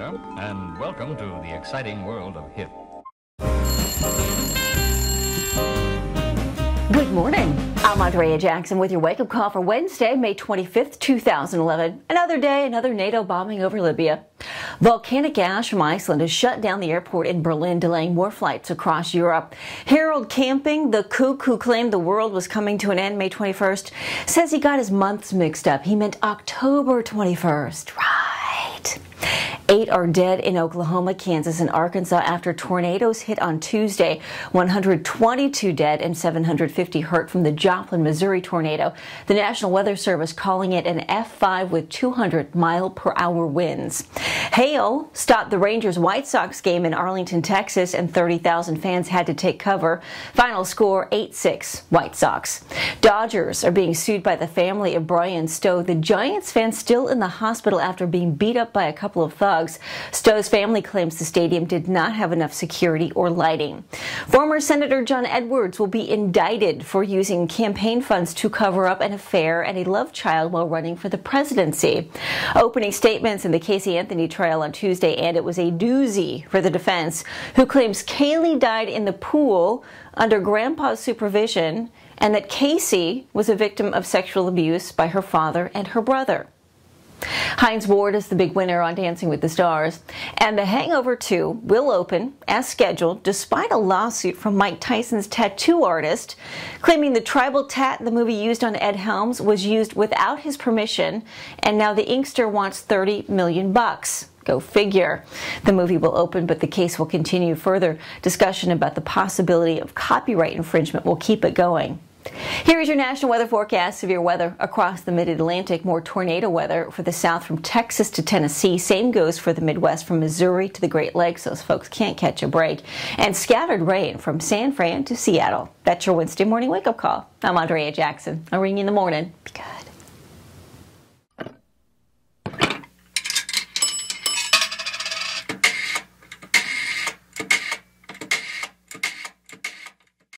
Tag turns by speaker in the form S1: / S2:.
S1: And welcome to the exciting world of hip.
S2: Good morning. I'm Andrea Jackson with your wake up call for Wednesday, May 25th, 2011. Another day, another NATO bombing over Libya. Volcanic ash from Iceland has shut down the airport in Berlin, delaying more flights across Europe. Harold Camping, the kook who claimed the world was coming to an end May 21st, says he got his months mixed up. He meant October 21st. Eight are dead in Oklahoma, Kansas, and Arkansas after tornadoes hit on Tuesday. 122 dead and 750 hurt from the Joplin, Missouri tornado. The National Weather Service calling it an F5 with 200 mile per hour winds. Hail stopped the Rangers White Sox game in Arlington, Texas, and 30,000 fans had to take cover. Final score 8 6 White Sox. Dodgers are being sued by the family of Bryan Stow. The Giants fan still in the hospital after being beat up by a couple of thugs. Stow's family claims the stadium did not have enough security or lighting. Former Senator John Edwards will be indicted for using campaign funds to cover up an affair and a love child while running for the presidency. Opening statements in the Casey Anthony trial on Tuesday, and it was a doozy for the defense, who claims Caylee died in the pool under grandpa's supervision and that Casey was a victim of sexual abuse by her father and her brother. Hines Ward is the big winner on Dancing with the Stars. And The Hangover 2 will open as scheduled despite a lawsuit from Mike Tyson's tattoo artist claiming the tribal tat the movie used on Ed Helms was used without his permission and now the inkster wants 30 million bucks. Go figure. The movie will open, but the case will continue. Further discussion about the possibility of copyright infringement will keep it going. Here is your national weather forecast. Severe weather across the mid Atlantic. More tornado weather for the south from Texas to Tennessee. Same goes for the Midwest from Missouri to the Great Lakes. Those folks can't catch a break. And scattered rain from San Fran to Seattle. That's your Wednesday morning wake up call. I'm Andrea Jackson. I'll ring you in the morning.